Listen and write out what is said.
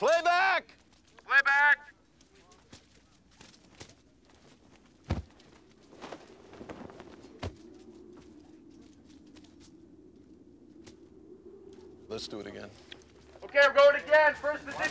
Playback! Playback! Let's do it again. Okay, we're going again. First position.